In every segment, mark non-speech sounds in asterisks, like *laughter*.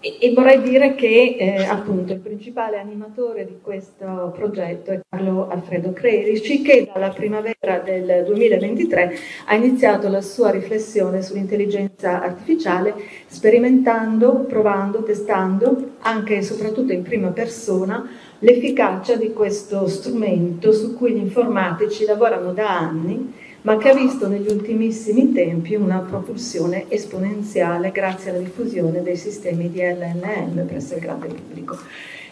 E, e vorrei dire che eh, appunto il principale animatore di questo progetto è Carlo Alfredo Crerici che dalla primavera del 2023 ha iniziato la sua riflessione sull'intelligenza artificiale sperimentando, provando, testando anche e soprattutto in prima persona l'efficacia di questo strumento su cui gli informatici lavorano da anni ma che ha visto negli ultimissimi tempi una propulsione esponenziale grazie alla diffusione dei sistemi di LLM presso il grande pubblico.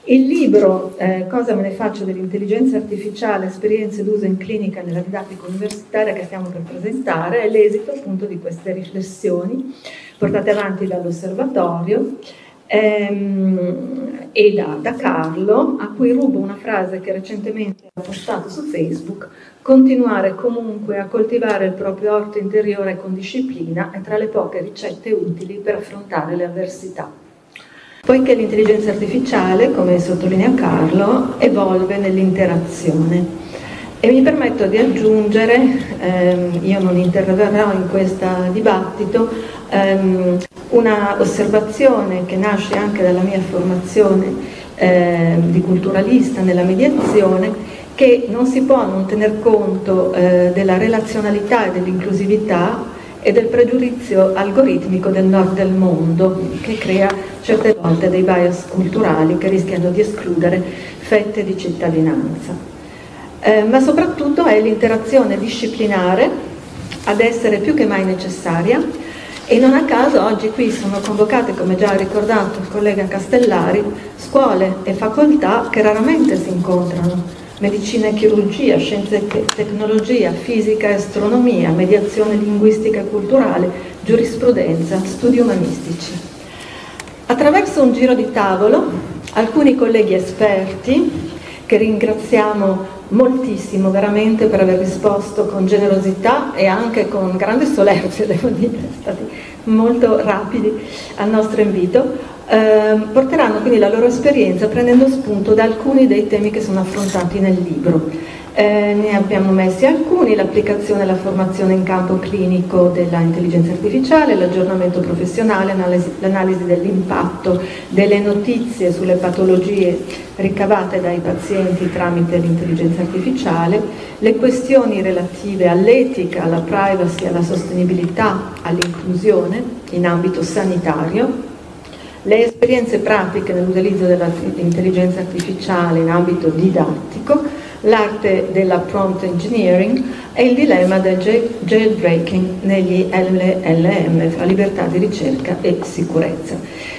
Il libro eh, Cosa me ne faccio dell'intelligenza artificiale, esperienze d'uso in clinica nella didattica universitaria che stiamo per presentare è l'esito appunto di queste riflessioni portate avanti dall'osservatorio ehm, e da, da Carlo, a cui rubo una frase che recentemente ha postato su Facebook, continuare comunque a coltivare il proprio orto interiore con disciplina è tra le poche ricette utili per affrontare le avversità. Poiché l'intelligenza artificiale, come sottolinea Carlo, evolve nell'interazione. E mi permetto di aggiungere, ehm, io non interverrò in questo dibattito, ehm, una osservazione che nasce anche dalla mia formazione eh, di culturalista nella mediazione, che non si può non tener conto eh, della relazionalità e dell'inclusività e del pregiudizio algoritmico del nord del mondo che crea certe volte dei bias culturali che rischiano di escludere fette di cittadinanza. Eh, ma soprattutto è l'interazione disciplinare ad essere più che mai necessaria e non a caso oggi qui sono convocate, come già ha ricordato il collega Castellari, scuole e facoltà che raramente si incontrano. Medicina e chirurgia, scienze e tecnologia, fisica e astronomia, mediazione linguistica e culturale, giurisprudenza, studi umanistici. Attraverso un giro di tavolo, alcuni colleghi esperti, che ringraziamo moltissimo veramente per aver risposto con generosità e anche con grande solerzia, *laughs* devo dire, stati molto rapidi al nostro invito. Eh, porteranno quindi la loro esperienza prendendo spunto da alcuni dei temi che sono affrontati nel libro. Eh, ne abbiamo messi alcuni, l'applicazione e la formazione in campo clinico dell'intelligenza artificiale, l'aggiornamento professionale, l'analisi dell'impatto delle notizie sulle patologie ricavate dai pazienti tramite l'intelligenza artificiale, le questioni relative all'etica, alla privacy, alla sostenibilità, all'inclusione in ambito sanitario, le esperienze pratiche nell'utilizzo dell'intelligenza artificiale in ambito didattico, l'arte della prompt engineering e il dilemma del jailbreaking negli LLM fra libertà di ricerca e sicurezza.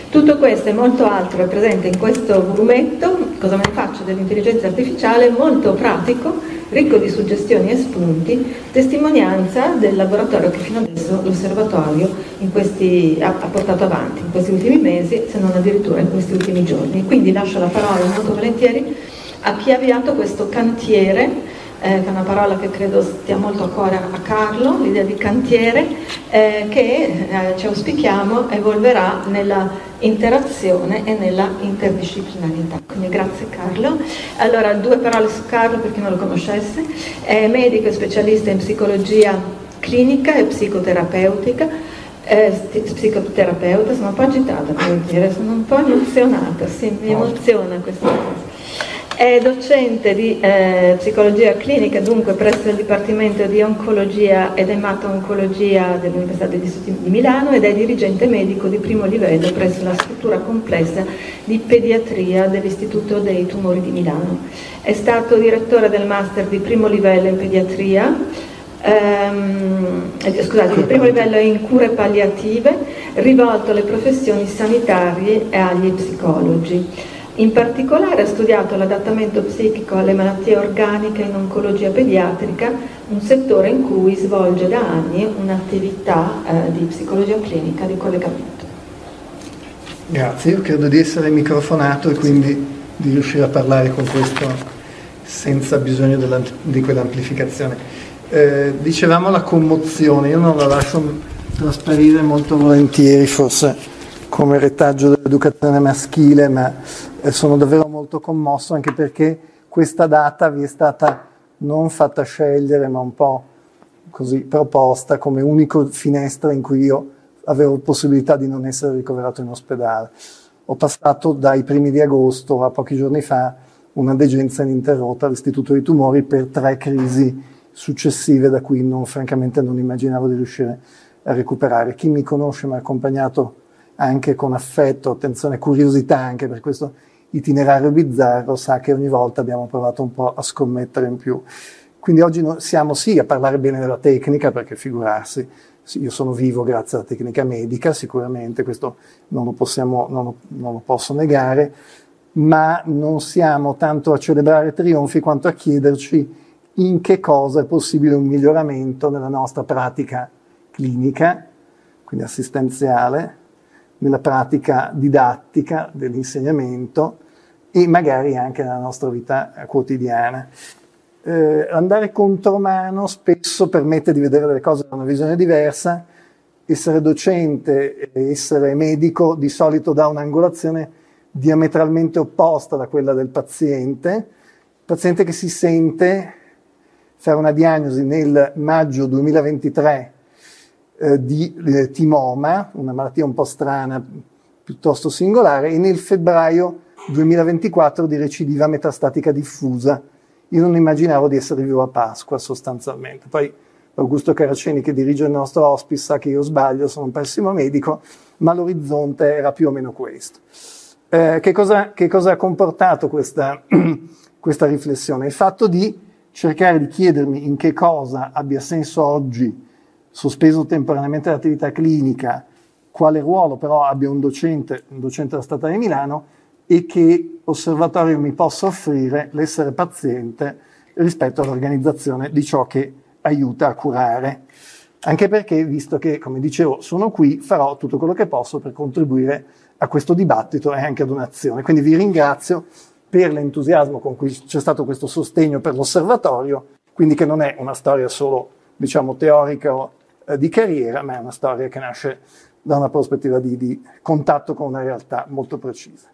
Tutto questo e molto altro è presente in questo volumetto, cosa me ne faccio dell'intelligenza artificiale, molto pratico, ricco di suggestioni e spunti, testimonianza del laboratorio che fino adesso l'osservatorio questi, ha, ha portato avanti in questi ultimi mesi, se non addirittura in questi ultimi giorni. Quindi lascio la parola molto volentieri a chi ha avviato questo cantiere, eh, che è una parola che credo stia molto a cuore a Carlo, l'idea di cantiere, eh, che eh, ci auspichiamo evolverà nella interazione e nella interdisciplinarità. Quindi grazie Carlo. Allora, due parole su Carlo per chi non lo conoscesse. È medico e specialista in psicologia clinica e psicoterapeutica. Eh, psicoterapeuta, sono un po' agitata, devo dire, sono un po' emozionata, sì, mi emoziona questa cosa. È docente di eh, psicologia clinica, dunque presso il Dipartimento di Oncologia ed Emato-Oncologia dell'Università degli Studi di Milano ed è dirigente medico di primo livello presso la struttura complessa di pediatria dell'Istituto dei Tumori di Milano. È stato direttore del master di primo livello in pediatria ehm, eh, scusate, di primo livello in cure palliative rivolto alle professioni sanitarie e agli psicologi. In particolare ha studiato l'adattamento psichico alle malattie organiche in oncologia pediatrica, un settore in cui svolge da anni un'attività eh, di psicologia clinica di collegamento. Grazie, io credo di essere microfonato e quindi di riuscire a parlare con questo senza bisogno di quell'amplificazione. Eh, dicevamo la commozione, io non la lascio trasparire molto volentieri, forse come retaggio dell'educazione maschile, ma sono davvero molto commosso anche perché questa data vi è stata non fatta scegliere, ma un po' così proposta come unico finestra in cui io avevo possibilità di non essere ricoverato in ospedale. ho passato dai primi di agosto a pochi giorni fa una degenza ininterrotta all'Istituto dei Tumori per tre crisi successive da cui non, francamente non immaginavo di riuscire a recuperare. Chi mi conosce mi ha accompagnato anche con affetto, attenzione, curiosità anche per questo itinerario bizzarro, sa che ogni volta abbiamo provato un po' a scommettere in più. Quindi oggi siamo sì a parlare bene della tecnica, perché figurarsi, io sono vivo grazie alla tecnica medica, sicuramente, questo non lo, possiamo, non lo, non lo posso negare, ma non siamo tanto a celebrare trionfi quanto a chiederci in che cosa è possibile un miglioramento nella nostra pratica clinica, quindi assistenziale, nella pratica didattica dell'insegnamento e magari anche nella nostra vita quotidiana. Eh, andare contromano spesso permette di vedere le cose da una visione diversa, essere docente essere medico di solito dà un'angolazione diametralmente opposta da quella del paziente, paziente che si sente fare una diagnosi nel maggio 2023 eh, di eh, timoma, una malattia un po' strana, piuttosto singolare, e nel febbraio 2024 di recidiva metastatica diffusa. Io non immaginavo di essere vivo a Pasqua sostanzialmente. Poi Augusto Caraceni che dirige il nostro hospice sa che io sbaglio, sono un pessimo medico, ma l'orizzonte era più o meno questo. Eh, che, cosa, che, cosa, ha comportato questa, *clears throat* questa riflessione? Il fatto di cercare di chiedermi in che cosa abbia senso oggi, sospeso temporaneamente l'attività clinica, quale ruolo però abbia un docente, un docente della Statale di Milano, e che osservatorio mi possa offrire l'essere paziente rispetto all'organizzazione di ciò che aiuta a curare. Anche perché, visto che, come dicevo, sono qui, farò tutto quello che posso per contribuire a questo dibattito e anche ad un'azione. Quindi vi ringrazio per l'entusiasmo con cui c'è stato questo sostegno per l'osservatorio, quindi che non è una storia solo, diciamo, teorica o eh, di carriera, ma è una storia che nasce da una prospettiva di, di contatto con una realtà molto precisa.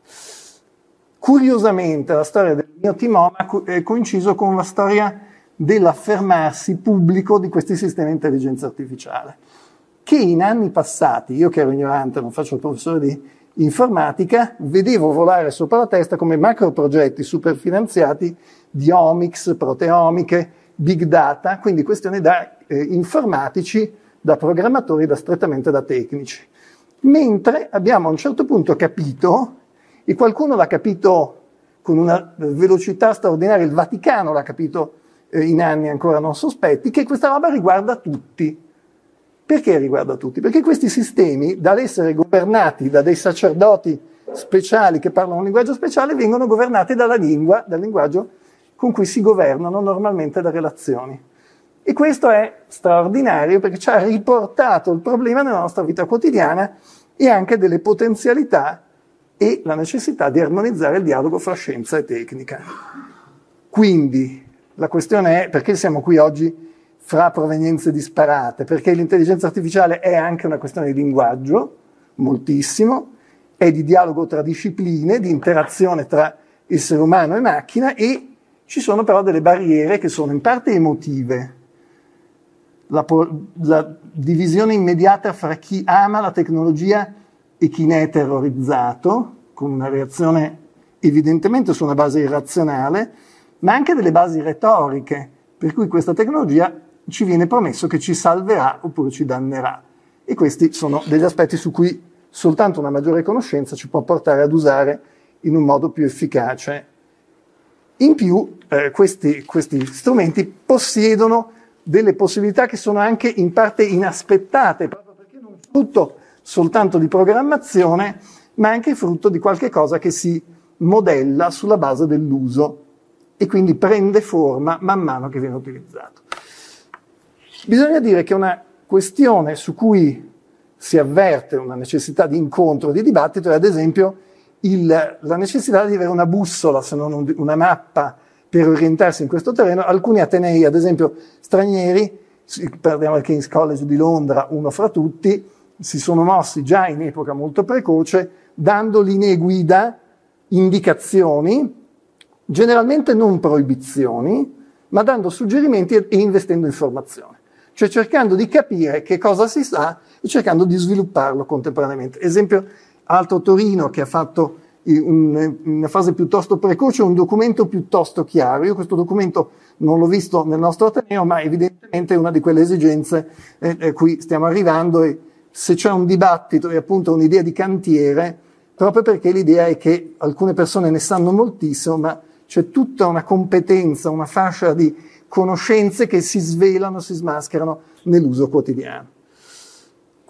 Curiosamente la storia del mio timoma è coinciso con la storia dell'affermarsi pubblico di questi sistemi di intelligenza artificiale, che in anni passati, io che ero ignorante, non faccio il professore di informatica, vedevo volare sopra la testa come macro progetti superfinanziati di omics, proteomiche, big data, quindi questioni da eh, informatici, da programmatori, da strettamente da tecnici. Mentre abbiamo a un certo punto capito, e qualcuno l'ha capito con una velocità straordinaria, il Vaticano l'ha capito eh, in anni ancora non sospetti, che questa roba riguarda tutti. Perché riguarda tutti? Perché questi sistemi, dall'essere governati da dei sacerdoti speciali che parlano un linguaggio speciale, vengono governati dalla lingua, dal linguaggio con cui si governano normalmente le relazioni. E questo è straordinario perché ci ha riportato il problema nella nostra vita quotidiana e anche delle potenzialità e la necessità di armonizzare il dialogo fra scienza e tecnica. Quindi la questione è perché siamo qui oggi fra provenienze disparate, perché l'intelligenza artificiale è anche una questione di linguaggio, moltissimo, è di dialogo tra discipline, di interazione tra essere umano e macchina e ci sono però delle barriere che sono in parte emotive. La, la divisione immediata fra chi ama la tecnologia e chi ne è terrorizzato, con una reazione evidentemente su una base irrazionale, ma anche delle basi retoriche, per cui questa tecnologia ci viene promesso che ci salverà oppure ci dannerà. E questi sono degli aspetti su cui soltanto una maggiore conoscenza ci può portare ad usare in un modo più efficace. In più, eh, questi, questi strumenti possiedono delle possibilità che sono anche in parte inaspettate, proprio perché non frutto soltanto di programmazione, ma anche frutto di qualche cosa che si modella sulla base dell'uso e quindi prende forma man mano che viene utilizzato. Bisogna dire che una questione su cui si avverte una necessità di incontro, di dibattito, è ad esempio il, la necessità di avere una bussola, se non un, una mappa per orientarsi in questo terreno. Alcuni atenei, ad esempio stranieri, parliamo del King's College di Londra, uno fra tutti, si sono mossi già in epoca molto precoce, dando linee guida, indicazioni, generalmente non proibizioni, ma dando suggerimenti e investendo informazione cioè cercando di capire che cosa si sa e cercando di svilupparlo contemporaneamente. Esempio altro Torino che ha fatto in una fase piuttosto precoce un documento piuttosto chiaro. Io questo documento non l'ho visto nel nostro Ateneo, ma evidentemente è una di quelle esigenze eh, a cui stiamo arrivando e se c'è un dibattito e appunto un'idea di cantiere, proprio perché l'idea è che alcune persone ne sanno moltissimo, ma c'è tutta una competenza, una fascia di conoscenze che si svelano, si smascherano nell'uso quotidiano.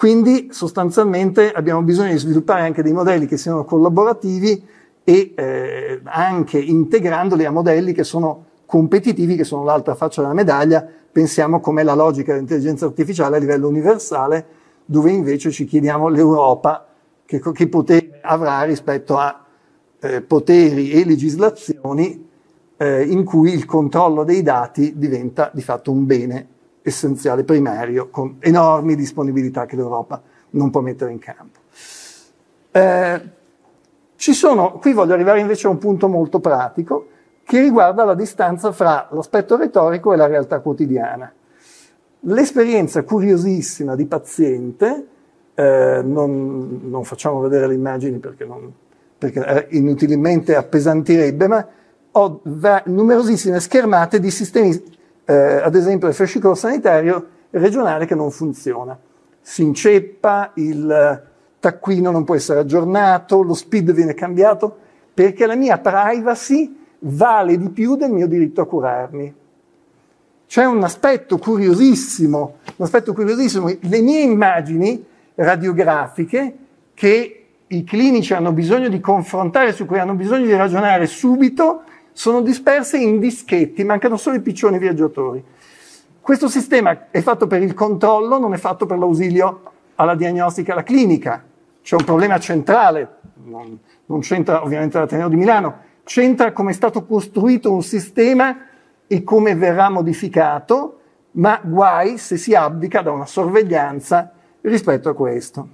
Quindi sostanzialmente abbiamo bisogno di sviluppare anche dei modelli che siano collaborativi e eh, anche integrandoli a modelli che sono competitivi, che sono l'altra faccia della medaglia. Pensiamo com'è la logica dell'intelligenza artificiale a livello universale, dove invece ci chiediamo l'Europa che, che poteri avrà rispetto a eh, poteri e legislazioni eh, in cui il controllo dei dati diventa di fatto un bene essenziale primario con enormi disponibilità che l'Europa non può mettere in campo. Eh, ci sono, qui voglio arrivare invece a un punto molto pratico che riguarda la distanza fra l'aspetto retorico e la realtà quotidiana. L'esperienza curiosissima di paziente, eh, non, non, facciamo vedere le immagini perché, non, perché inutilmente appesantirebbe, ma ho numerosissime schermate di sistemi, eh, ad esempio del fascicolo sanitario regionale che non funziona. Si inceppa, il taccuino non può essere aggiornato, lo speed viene cambiato, perché la mia privacy vale di più del mio diritto a curarmi. C'è un aspetto curiosissimo, un aspetto curiosissimo, le mie immagini radiografiche che i clinici hanno bisogno di confrontare, su cui hanno bisogno di ragionare subito, sono disperse in dischetti, mancano solo i piccioni viaggiatori. Questo sistema è fatto per il controllo, non è fatto per l'ausilio alla diagnostica alla clinica. C'è un problema centrale, non, non c'entra ovviamente l'Ateneo di Milano, c'entra come è stato costruito un sistema e come verrà modificato, ma guai se si abdica da una sorveglianza rispetto a questo.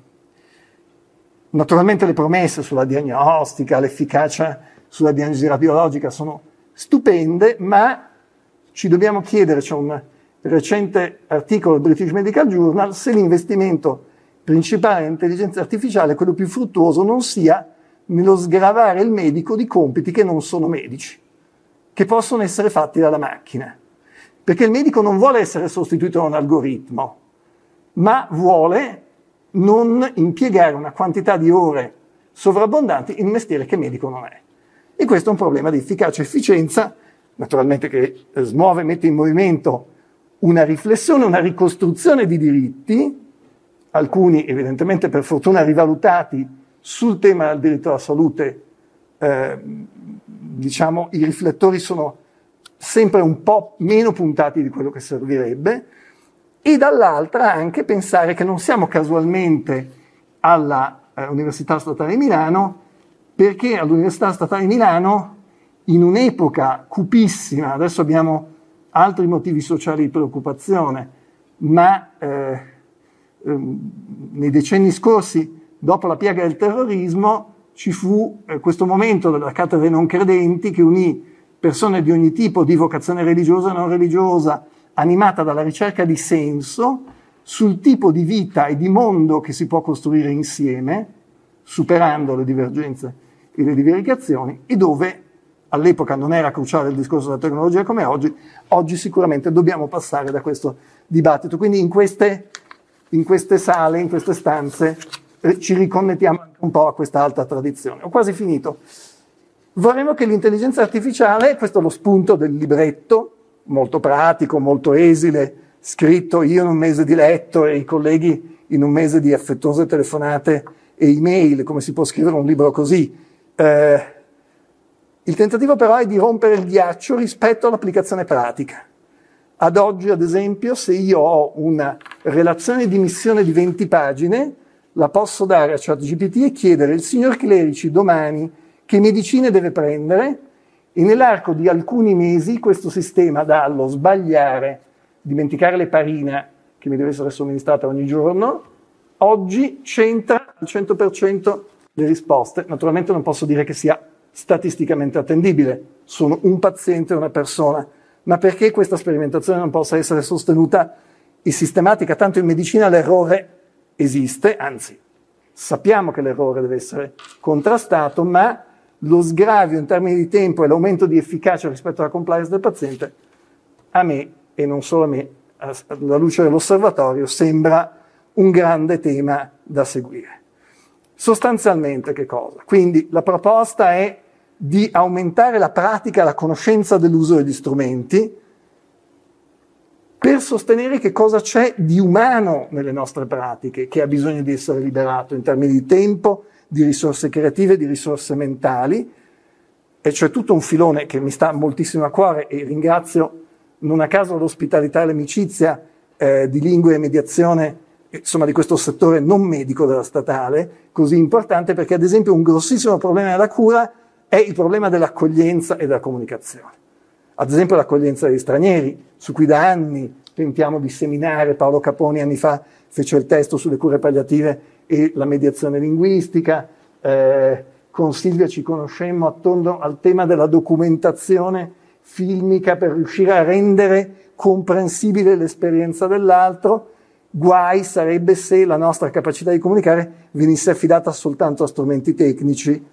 Naturalmente le promesse sulla diagnostica, l'efficacia sulla diagnosi radiologica sono stupende, ma ci dobbiamo chiedere, c'è un recente articolo del British Medical Journal, se l'investimento principale in intelligenza artificiale, quello più fruttuoso, non sia nello sgravare il medico di compiti che non sono medici, che possono essere fatti dalla macchina. Perché il medico non vuole essere sostituito da un algoritmo, ma vuole non impiegare una quantità di ore sovrabbondanti in un mestiere che medico non è. E questo è un problema di efficacia e efficienza, naturalmente che smuove e mette in movimento una riflessione, una ricostruzione di diritti, alcuni evidentemente per fortuna rivalutati sul tema del diritto alla salute, eh, diciamo i riflettori sono sempre un po' meno puntati di quello che servirebbe, e dall'altra anche pensare che non siamo casualmente all'Università eh, Statale di Milano perché all'Università Statale di Milano, in un'epoca cupissima, adesso abbiamo altri motivi sociali di preoccupazione, ma eh, ehm, nei decenni scorsi, dopo la piaga del terrorismo, ci fu eh, questo momento della cattedra dei non credenti che unì persone di ogni tipo, di vocazione religiosa e non religiosa, animata dalla ricerca di senso sul tipo di vita e di mondo che si può costruire insieme, superando le divergenze e le divaricazioni e dove all'epoca non era cruciale il discorso della tecnologia come oggi, oggi sicuramente dobbiamo passare da questo dibattito. Quindi in queste, in queste sale, in queste stanze, eh, ci riconnettiamo anche un po' a questa alta tradizione. Ho quasi finito. Vorremmo che l'intelligenza artificiale, questo è lo spunto del libretto, molto pratico, molto esile, scritto io in un mese di letto e i colleghi in un mese di affettuose telefonate e email, come si può scrivere un libro così, eh, il tentativo però è di rompere il ghiaccio rispetto all'applicazione pratica. Ad oggi, ad esempio, se io ho una relazione di missione di 20 pagine, la posso dare a ChatGPT e chiedere il signor Clerici domani che medicine deve prendere e nell'arco di alcuni mesi questo sistema dallo sbagliare, dimenticare le parine che mi deve essere somministrata ogni giorno, oggi c'entra al 100% le risposte. Naturalmente non posso dire che sia statisticamente attendibile, sono un paziente, una persona, ma perché questa sperimentazione non possa essere sostenuta e sistematica? Tanto in medicina l'errore esiste, anzi sappiamo che l'errore deve essere contrastato, ma lo sgravio in termini di tempo e l'aumento di efficacia rispetto alla compliance del paziente, a me, e non solo a me, alla luce dell'osservatorio, sembra un grande tema da seguire. Sostanzialmente che cosa? Quindi la proposta è di aumentare la pratica, la conoscenza dell'uso degli strumenti per sostenere che cosa c'è di umano nelle nostre pratiche, che ha bisogno di essere liberato in termini di tempo, di risorse creative, di risorse mentali, e c'è tutto un filone che mi sta moltissimo a cuore e ringrazio non a caso l'ospitalità e l'amicizia eh, di lingue e mediazione, insomma di questo settore non medico della statale, così importante perché ad esempio un grossissimo problema della cura è il problema dell'accoglienza e della comunicazione. Ad esempio l'accoglienza degli stranieri, su cui da anni tentiamo di seminare, Paolo Caponi anni fa fece il testo sulle cure palliative e la mediazione linguistica. Eh, con Silvia ci conoscemmo attorno al tema della documentazione filmica per riuscire a rendere comprensibile l'esperienza dell'altro. Guai sarebbe se la nostra capacità di comunicare venisse affidata soltanto a strumenti tecnici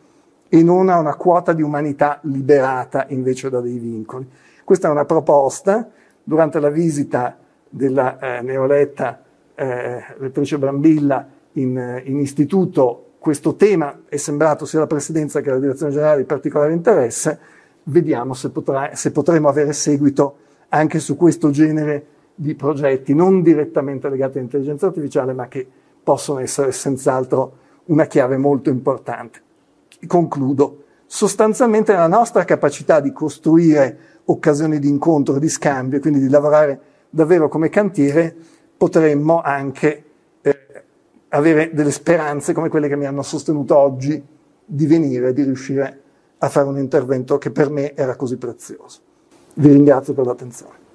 e non a una quota di umanità liberata invece da dei vincoli. Questa è una proposta. Durante la visita della eh, neoletta eh, lettrice Brambilla in, in istituto questo tema è sembrato sia alla Presidenza che alla Direzione Generale di particolare interesse, vediamo se, potrà, se potremo avere seguito anche su questo genere di progetti, non direttamente legati all'intelligenza artificiale, ma che possono essere senz'altro una chiave molto importante. Concludo. Sostanzialmente la nostra capacità di costruire occasioni di incontro, di scambio, quindi di lavorare davvero come cantiere, potremmo anche eh, avere delle speranze come quelle che mi hanno sostenuto oggi di venire, di riuscire a fare un intervento che per me era così prezioso. Vi ringrazio per l'attenzione.